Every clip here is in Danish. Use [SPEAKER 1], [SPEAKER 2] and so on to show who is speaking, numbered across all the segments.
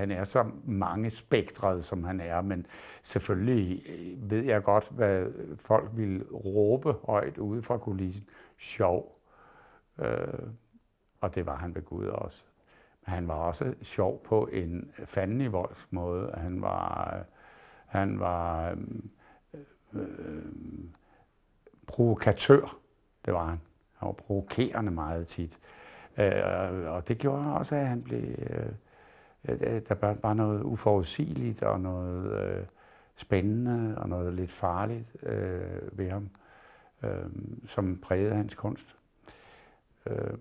[SPEAKER 1] han er så mange spektret, som han er, men selvfølgelig øh, ved jeg godt, hvad folk vil råbe højt ude fra kulissen. Sjov. Øh, og det var han ved Gud også. Men han var også sjov på en fandenivoldsk måde. Han var, han var øh, øh, provokatør. Det var han. Han var provokerende meget tit. Øh, og det gjorde også, at han blev... Øh, der var bare noget uforudsigeligt og noget øh, spændende og noget lidt farligt øh, ved ham, øh, som prægede hans kunst. Øh,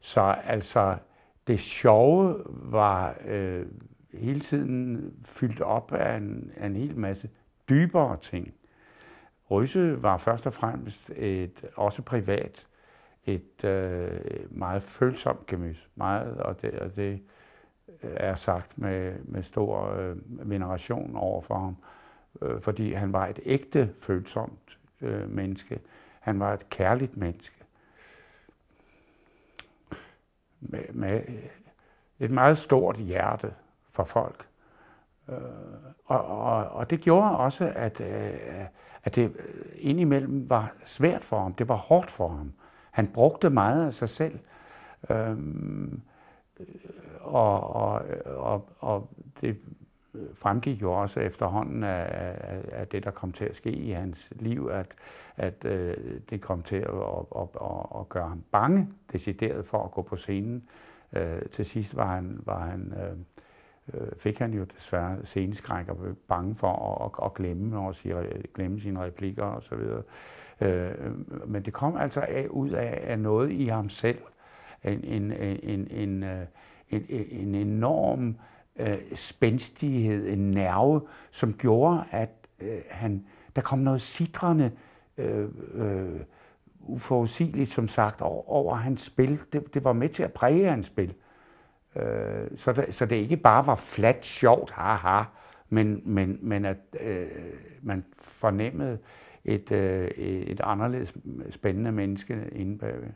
[SPEAKER 1] så altså, det sjove var øh, hele tiden fyldt op af en, af en hel masse dybere ting. Røse var først og fremmest et, også privat, et øh, meget følsomt gemys. Meget, og det, og det er sagt med, med stor øh, veneration over for ham, øh, fordi han var et ægte følsomt øh, menneske. Han var et kærligt menneske. Med, med et meget stort hjerte for folk. Øh, og, og, og det gjorde også, at, øh, at det indimellem var svært for ham. Det var hårdt for ham. Han brugte meget af sig selv. Øh, og, og, og, og det fremgik jo også efterhånden af, af, af det, der kom til at ske i hans liv, at, at øh, det kom til at, at, at, at gøre ham bange, decideret for at gå på scenen. Øh, til sidst var han, var han øh, øh fik han jo desværre sceneskræk og bange for at, at, at glemme, og sige, glemme sine replikker osv. Øh, men det kom altså af, ud af, af noget i ham selv. En, en, en, øh, en, en, en enorm øh, spændstighed, en nerve, som gjorde, at øh, han, der kom noget sidrende, øh, øh, uforudsigeligt som sagt, over, over hans spil. Det, det var med til at præge hans spil. Øh, så, det, så det ikke bare var flat sjovt, haha, men, men, men at øh, man fornemmede et, øh, et anderledes spændende menneske inde bagved.